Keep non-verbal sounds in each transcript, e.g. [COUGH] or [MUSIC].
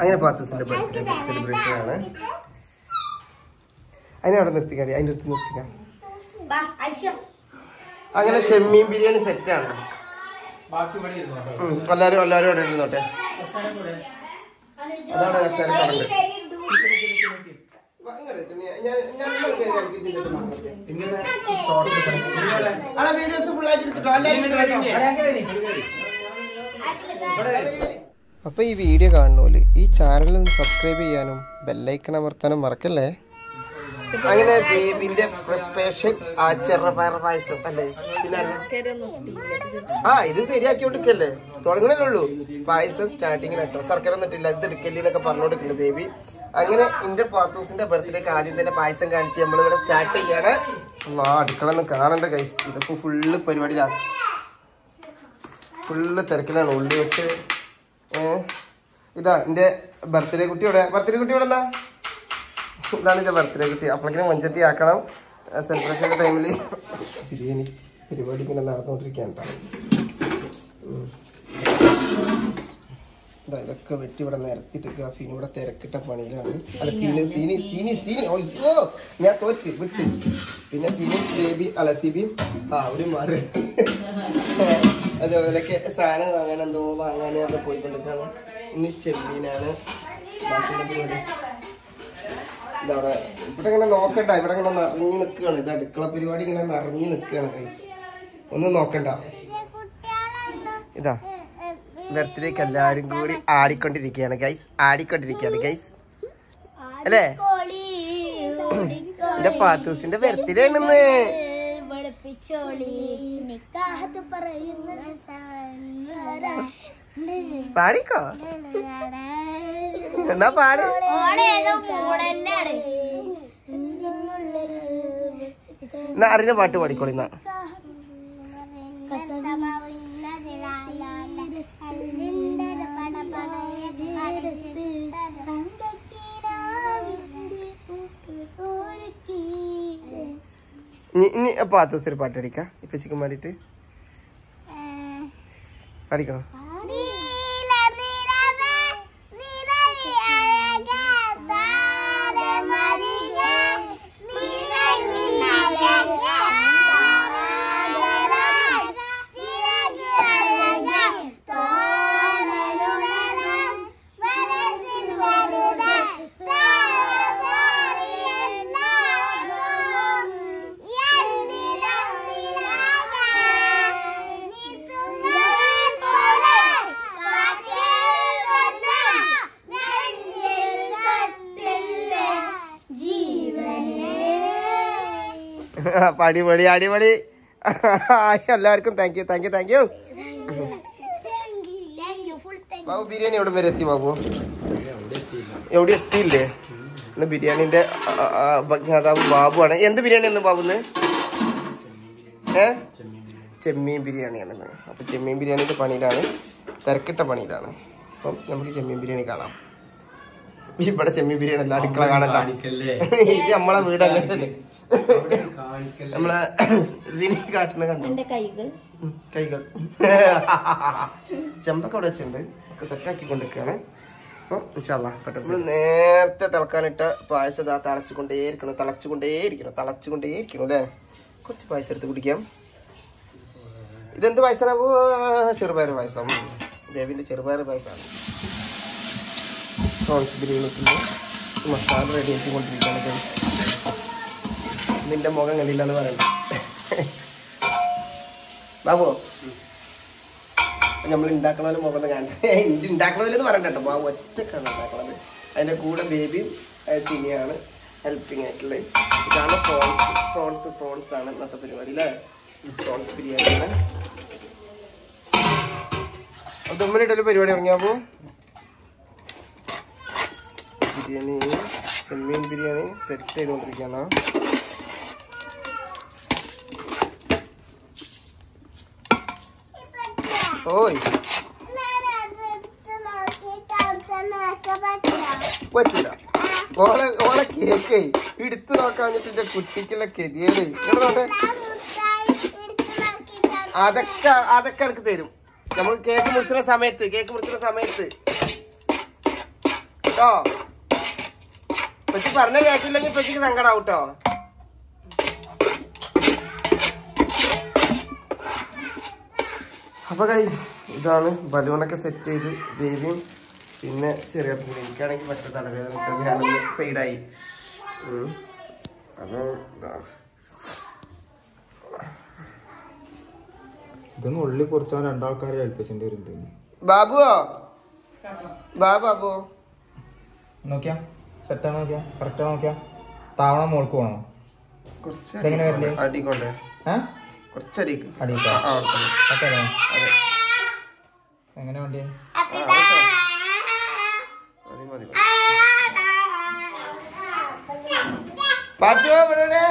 അങ്ങനെ പാത്തൂസിന്റെ birthday celebration ആണ് അതിനെ അവിടെ നിർത്തിക്കാടി. അതിന്റെ അടുത്ത് നിർത്തിക്കാം അങ്ങനെ ചെമ്മീൻ ബിരിയാണി സെറ്റാണ് ബാക്കി ഇവിടെ ഇരുന്നോ? കേട്ടോ. എല്ലാരും എല്ലാരും അവിടെ ഇരുന്നോട്ടെ. അതാണ് കസേര കടണ്ട് ഇങ്ങനെ ഷോർട്ട് എടുക്കണം. ഇങ്ങനെ ഇവിടെ. വീഡിയോസ് ഫുള്ളായിട്ട് എടുത്തിട്ടോ? എല്ലാരും അപ്പോൾ ഈ വീഡിയോ കാണുന്നോൽ ഈ ചാനൽ ഒന്ന് സബ്സ്ക്രൈബ് ചെയ്യാനും ബെല്ലൈക്കൺ അമർത്താനും മറക്കല്ലേ? അങ്ങനെ ബേബിന്റെ പ്രിപ്പറേഷൻ പായസം അല്ലേ? ആ ഇത് ശരിയാക്കി കൊടുക്കല്ലേ? തുടങ്ങണല്ലേ ഉള്ളൂ. പായസം സ്റ്റാർട്ടിങ്ങിന് കേട്ടോ. സർക്കാർ ഒന്നിട്ടില്ല ഇത് എടുക്കല്ലേ എന്നൊക്കെ പറഞ്ഞോണ്ടിരിക്കുന്നു ബേബി. അങ്ങനെ ഇന്റെ പാത്തൂസിന്റെ ബർത്ത്ഡേക്ക് ആദ്യം തന്നെ പായസം കാണിച്ച് നമ്മളിവിടെ സ്റ്റാർട്ട് ചെയ്യാണ്. ആ അടുക്കളൊന്നും കാണണ്ട കൈസ് ഇതൊക്കെ ഫുള്ള് പരിപാടിയിലാണ് ഫുള്ള് തിരക്കിലാണ്. ഉള്ളി വെച്ച് ഇതാ എന്റെ ബർത്ത്ഡേ കുട്ടി ഇവിടെ. ബർത്ത്ഡേ കുട്ടി ഇവിടെ എന്താ ഇതാണ് എന്റെ ബർത്ത്ഡേ കുട്ടി. അപ്പോഴേക്കും മഞ്ചത്തി ആക്കണം. സെലിബ്രേഷൻ ടൈമിൽ ബിരിയാണി പരിപാടി ഇങ്ങനെ നടന്നുകൊണ്ടിരിക്കുകയാണ്. ഇതൊക്കെ വെട്ടി ഇവിടെ നിരത്തിട്ട് ഫീൻ ഇവിടെ തിരക്കിട്ട പണിയിലാണ്. അല്ല സീനി സീനി സീനി സീനി ഓയ്യോ ഞാൻ തോറ്റ് വിട്ടി. പിന്നെ സീനി ബേബി അല്ല സിബി ആ ഒരു മാറി. [LAUGHS] അതേപോലെയൊക്കെ സാധനം വാങ്ങാൻ എന്തോ വാങ്ങാനൊക്കെ പോയിക്കൊണ്ടിട്ടാണ്. ഇനി ചെമ്മീനാണ്. ഇതവിടെ ഇവിടെ. ഇങ്ങനെ നോക്കണ്ട. ഇവിടെ ഇങ്ങനെ നിറഞ്ഞു നിൽക്കുകയാണ്. ഇത് അടുക്കള പരിപാടി ഇങ്ങനെ നിറഞ്ഞു നിൽക്കുകയാണ് ഗൈസ് ഒന്നും നോക്കണ്ട. ഇതാ. ബർത്ത്ഡേക്ക് എല്ലാവരും കൂടി ആടിക്കൊണ്ടിരിക്കുകയാണ് ഗൈസ് ആടിക്കൊണ്ടിരിക്കുകയാണ് ഗൈസ് അല്ലേ? എന്റെ പാത്തൂസിന്റെ ബർത്ത്ഡേ ആണെന്ന് നിക്കാഹത്ത് പറയുന്ന പാടിക്കോ? എന്നാ പാട്. ഓളേതോ മൂടന്നാണ് എന്നാ അറിഞ്ഞ പാട്ട് പാടിക്കോളി ഇനി ആ ദിവസം ഒരു പാട്ട് അടിക്കാം. ഇപ്പൊ ചിക്കൻ [LAUGHS] പടിപൊളി അടിപൊളി എല്ലാവർക്കും thank you thank you thank you Babu biryani എവിടെ വരെ എത്തി ബാബു? എവിടെ എത്തിയില്ലേ? ഇന്ന് ബിരിയാണിന്റെ ആ, ബാബു ഭജ്ഞാതാവ് ബാബുവാണ് എന്ത് ബിരിയാണി എന്ന് ബാബുന്ന് ഏ? ചെമ്മീൻ ബിരിയാണിയാണ് ഇന്ന്. അപ്പൊ ചെമ്മീൻ ബിരിയാണിന്റെ പണിയിലാണ് തിരക്കിട്ട പണിയിലാണ്. അപ്പം നമുക്ക് ചെമ്മീൻ ബിരിയാണി കാണാം. ഇവിടെ ചെമ്മീൻ ബിരിയാണി അല്ല അടുക്കള കാണണ്ട. ഇത് നമ്മളെ വീട് അങ്ങനെ നമ്മളെ സിനി കാട്ടിനെ കണ്ടു? കൈകൾ. കൈകൾ. ചെമ്പൊക്കെ അവിടെ വെച്ചിട്ടുണ്ട്. ഒക്കെ സെറ്റാക്കി കൊണ്ടിരിക്കുകയാണ്. പെട്ടെന്ന് നേരത്തെ തിളക്കാനിട്ട പായസം ഇതാ തിളച്ചുകൊണ്ടേയിരിക്കണം തിളച്ചുകൊണ്ടേയിരിക്കണം തിളച്ചുകൊണ്ടേയിരിക്കണം അല്ലേ? കുറച്ച് പായസം എടുത്ത് കുടിക്കാം. ഇതെന്ത് പായസമാണോ ചെറുപയർ പായസം. ദേവിന്റെ ചെറുപയർ പായസമാണ് പ്രോൺസ് ബിരിയാണിക്കുള്ള മസാല റെഡി ആക്കിക്കൊണ്ടിരിക്കുകയാണ് ഗൈസ് നിന്റെ മുഖം കണ്ടില്ലാന്ന് പറയണ്ട. ബാബു നമ്മൾ ഉണ്ടാക്കണ മുഖം കാണണ്ട ഇത് ഉണ്ടാക്കണമെന്ന് പറയണ്ട കേട്ടോ. ബാബു ഒറ്റക്കാണ് ഉണ്ടാക്കണത് അതിന്റെ കൂടെ ബേബിയും സിനിയാണ് ഹെൽപ്പിംഗ് ആയിട്ടുള്ളത്. ഇതാണ് പ്രോൺസ്. പ്രോൺസ് പ്രോൺസ് ആണ് ഇന്നത്തെ പരിപാടി അല്ലേ? പ്രോൺസ് ബിരിയാണിയാണ്. ദമ്മിനിട്ടൊരു പരിപാടി ഇറങ്ങിയാപ്പോ ബിരിയാണി ചെമ്മീൻ ബിരിയാണി സെറ്റ് ചെയ്തുകൊണ്ടിരിക്കുകയാണ്. ഓയ് പറ്റില്ല ഓളെ ഓളെ കേക്കേ എടുത്തു നോക്കാഞ്ഞിട്ട് കുട്ടിക്കുള്ള കെതിയേട്. ഇങ്ങോട്ട് അതൊക്കെ അതൊക്കെ എനിക്ക് തരും. നമ്മൾ കേക്ക് മുറിച്ചുന്ന സമയത്ത് കേക്ക് മുറിച്ചുന്ന സമയത്ത്. കേട്ടോ? പറ്റി പറഞ്ഞ കേട്ടില്ലെങ്കിൽ കൊച്ചിക്ക് സങ്കടാവും കേട്ടോ അപ്പൊ കൈ ഇതാണ് ബലൂണൊക്കെ സെറ്റ് ചെയ്ത് ബേബിയും പിന്നെ ചെറിയ പൂടി എനിക്കാണെങ്കിൽ പറ്റ തലവേദന ഞാനൊന്ന് സൈഡായി അപ്പൊ ഇതാ. ഇതൊന്നും ഉള്ളി കുറച്ചാൽ രണ്ടാൾക്കാരെ ഏൽപ്പിച്ചിട്ടുണ്ട് വരും ബാബുവോ? ബാബു ബാബു. നോക്കിയാ? സെറ്റാണ് നോക്കിയാ? കറക്റ്റാണ് നോക്കിയാ? താവണ മോൾക്ക് അതെ. എങ്ങനെ. പാത്തു ഇവിടെ?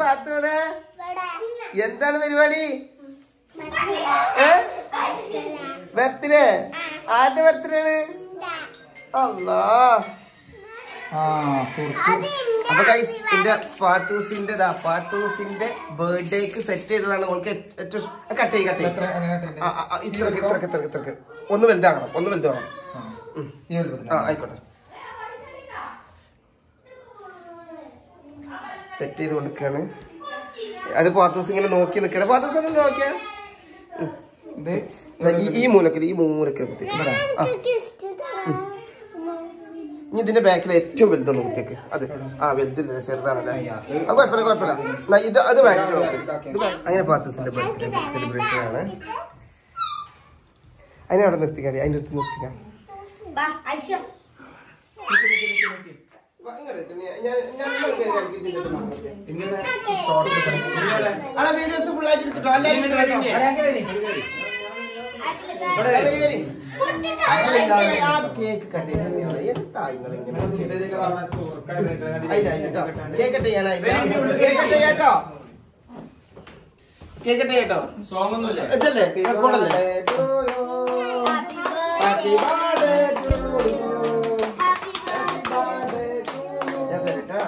പാത്തു ഇവിടെ എന്താണ് പരിപാടി? ബർത്ത്ഡേ? ആരുടെ ബർത്ത്ഡേ ആണ് അല്ലാ അപ്പൊ ഗൈസ് എന്റെ പാത്തൂസിന്റെ ദാ പാത്തൂസിന്റെ ബർത്ത്ഡേക്ക് സെറ്റ് ചെയ്തതാണ് അവൾക്ക് ഏറ്റവും കട്ട് ചെയ്യ് കട്ട് എത്ര ചെയ്യ് ഒന്ന് വലുതാകണം ഒന്ന് വലുതാകണം ആ. ആയിക്കോട്ടെ. സെറ്റ് ചെയ്ത് കൊടുക്കാണ്. അത് പാത്തൂസ് ഇങ്ങനെ നോക്കി നിക്കണം. പാത്തൂസ് ഒന്ന് നോക്കിയാ? ഇത് ഈ- ഈ മൂലക്കൽ ഈ മൂലക്കൽ കുത്തി ആ. ഇനി ഇതിന്റെ ബാക്കിൽ ഏറ്റവും വലുതാണ് കുട്ടിക്ക് അത് ആ വലുതില്ല ചെറുതാണല്ലേ അത് കുഴപ്പമില്ല കുഴപ്പമില്ല ഇത് അത് ബാക്കിൽ ഇത് അങ്ങനെ ബർത്ത്ഡേ സെലിബ്രേഷൻ ആണ് അതിനെ അവിടെ നിർത്തിക്കാടി അതിന്റെ അടുത്ത് നിർത്തിക്കാം വീഡിയോസ് ഫുൾ ആയിട്ട് എടുത്തിട്ടോ എല്ലാവരും. Cake cut. ചെയ്തിട്ട് എന്താ നിങ്ങൾ ഇങ്ങനെ നിൽക്കണ അതിന്റെ അതിന്റെ കേട്ടോ. കേക്ക് കട്ട് കട്ട് കട്ട് ചെയ്യട്ടോ ഇതല്ലേ റെക്കോർഡല്ലേ ഹാപ്പി ബർത്ത്ഡേ ടു യു ഞാൻ തരട്ടാ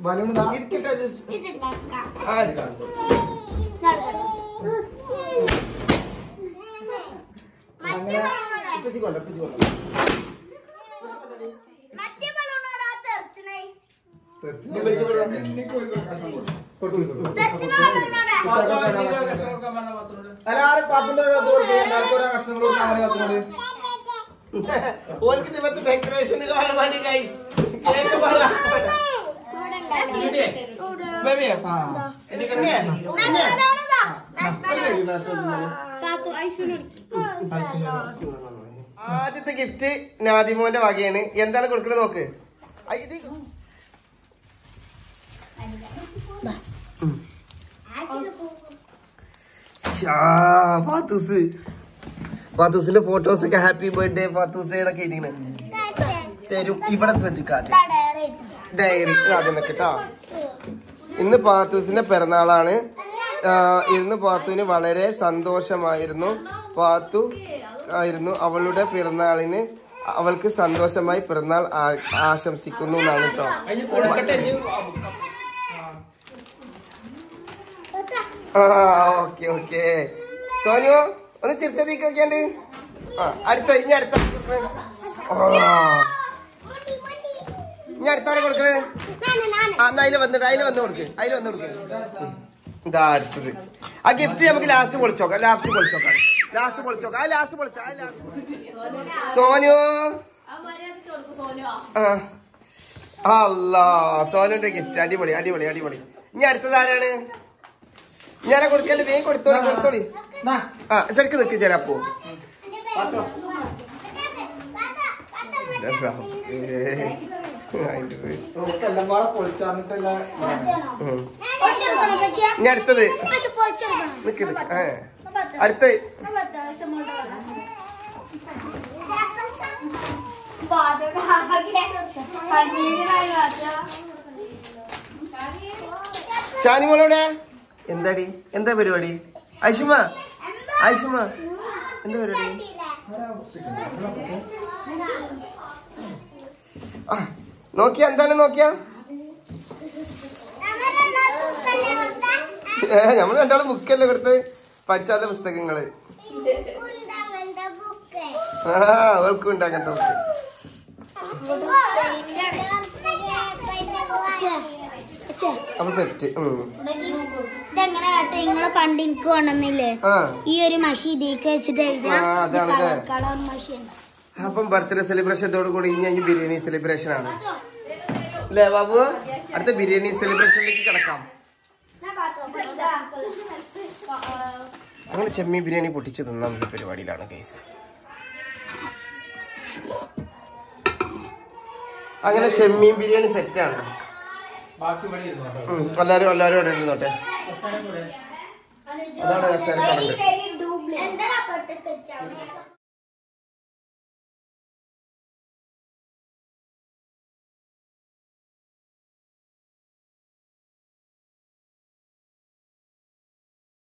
ബലൂൺ ഇതാ ഇരിക്കട്ടെ ഒരു- ആ എടുക്കാം ഇപ്പിച്ച് കൊണ്ട് ഇപ്പിച്ച് കൊണ്ട് മറ്റേ ബലൂണോടാ മതി പത്തിനോട് ഓൾക്ക് ദിവസത്തെ ഡെക്കറേഷൻ കാണാൻ വേണ്ടി ഗൈസ് കേക്ക് പറ ബേബി ആ ആദ്യത്തെ ഗിഫ്റ്റ് നാദിമോന്റെ വകയാണ്. എന്താണ് കൊടുക്കണത് നോക്ക്. ഫാത്തൂസിന്റെ ഇത് ഫോട്ടോസ് ഒക്കെ ഹാപ്പി ബർത്ത്ഡേ ഫാത്തൂസ് എന്നൊക്കെ എഴുതിയാണ് തരും. ഇവിടെ ശ്രദ്ധിക്കാതെ. ഡയറി ആദ്യം കേട്ടോ ഇന്ന് പാത്തൂസിന്റെ പിറന്നാളാണ്. ഇന്ന് പാത്തുവിന് വളരെ സന്തോഷമായിരുന്നു. പാത്തു ആയിരുന്നു അവളുടെ പിറന്നാളിന്. അവൾക്ക് സന്തോഷമായി പിറന്നാൾ ആശംസിക്കുന്നു എന്നാണ് കേട്ടോ ആ ഓക്കെ ഓക്കെ. സോനിയോ ഒന്ന് ചിരിച്ചതീക്കൊക്കെയുണ്ട് ആ അടുത്ത ഇനി അടുത്ത ഇനി അടുത്താരെ കൊടുക്കണേ. ആ എന്നാ അതിന് വന്നിട്ട് അതിന് വന്ന് കൊടുക്ക് അതിന് വന്ന് കൊടുക്ക്. ഇതാ അടുത്തത് ആ ഗിഫ്റ്റ് നമുക്ക് ലാസ്റ്റ് പൊളിച്ചോക്കാം. ലാസ്റ്റ് പൊളിച്ചോക്കാം. ലാസ്റ്റ് പൊളിച്ചോക്കാം. ആ ലാസ്റ്റ് പൊളിച്ചോ ആ ലാസ്റ്റ് സോനു? ആ. അല്ലാ സോനുന്റെ ഗിഫ്റ്റ് അടിപൊളി അടിപൊളി അടിപൊളി. ഇനി അടുത്തത് ആരാണ്? ഞാനെ കൊടുക്കല്ലേ വേഗം കൊടുത്തോളി കൊടുത്തോളി. ആ ശരിക്ക് നിൽക്ക് എല്ലാം പാടെ പൊളിച്ചറിഞ്ഞിട്ടല്ല ഇനി അടുത്തത്. നിക്ക് അടുത്ത. ഷാനിമോളോടെ എന്താടി? എന്താ പരിപാടി? ഐഷുമ ഐഷുമ എന്താ പരിപാടി? നോക്കിയ എന്താണ് നോക്കിയ? ഏ നമ്മൾ രണ്ടാളും ബുക്കല്ലേ കൊടുത്ത് പഠിച്ചാലെ പുസ്തകങ്ങൾ. ആ അപ്പൊ സെറ്റ് പണ്ട് ഈ ഒരു മഷി വെച്ചിട്ട് അപ്പം ബർത്ത്ഡേ സെലിബ്രേഷൻ കൂടി ഇനി ബിരിയാണി സെലിബ്രേഷൻ ആണ്. അല്ലേ ബാബു? അടുത്ത ബിരിയാണി സെലിബ്രേഷനിലേക്ക് കിടക്കാം. അങ്ങനെ ചെമ്മീൻ ബിരിയാണി പൊട്ടിച്ച് തിന്നാനുള്ള പരിപാടിയിലാണ് കേസ് അങ്ങനെ ചെമ്മീൻ ബിരിയാണി സെറ്റാണ് എല്ലാരും എല്ലാരും അവിടെ ഇരുന്നോട്ടെ. അതാണ് കസേര കടണ്ട് എന്താ പൊട്ടിക്കച്ചാണ്